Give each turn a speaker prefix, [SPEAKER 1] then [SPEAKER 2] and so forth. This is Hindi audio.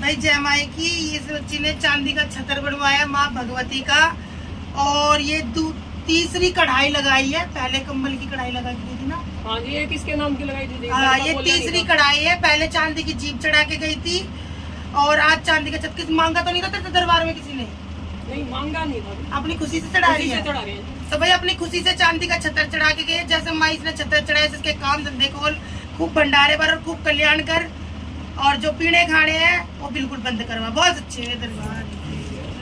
[SPEAKER 1] भाई जय माई की इस बच्ची ने चांदी का छतर बनवाया माँ भगवती का। और ये तीसरी कढ़ाई लगाई है पहले कम्बल की कढ़ाई लगा दी थी ना।
[SPEAKER 2] हाँ जी ये किसके नाम की लगाई थी?
[SPEAKER 1] हाँ ये तीसरी कढ़ाई है पहले चांदी की जीप चढ़ा के गई थी। और आज चांदी का छत किस मांगा तो नहीं था तेरे दरबार में किसी ने?
[SPEAKER 2] नहीं मांगा नहीं था।
[SPEAKER 1] अपनी खुशी से चढ़ा रही है तो भाई अपनी खुशी से चांदी का छतर चढ़ा के गए जैसे माई इसने छतर चढ़ाया इसके काम धंधे खोल खूब भंडारे भर और खूब कल्याण कर। और जो पीने खाने हैं वो बिल्कुल बंद करवा। बहुत अच्छे हैं दरबार।